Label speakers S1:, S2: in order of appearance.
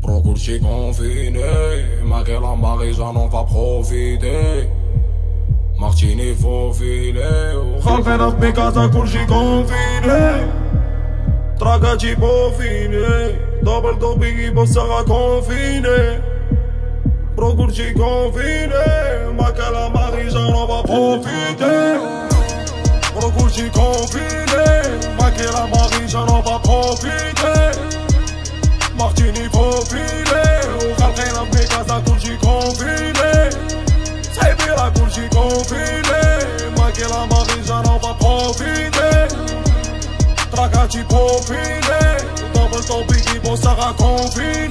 S1: Procurci confiné, ma che la Marisa non va profiter Martini fofile Khalfena fi casa kulxi konfine Tragaci pofine Double doping bossa confine Procurci confine Ma che la Marisa non va profiter Procurci confine naquela marija nova profite Martini profile Galgen am pe casa curgi confine Sai mas que curgi confine já não nova profite Traga-te profile Double topic e bolsa confine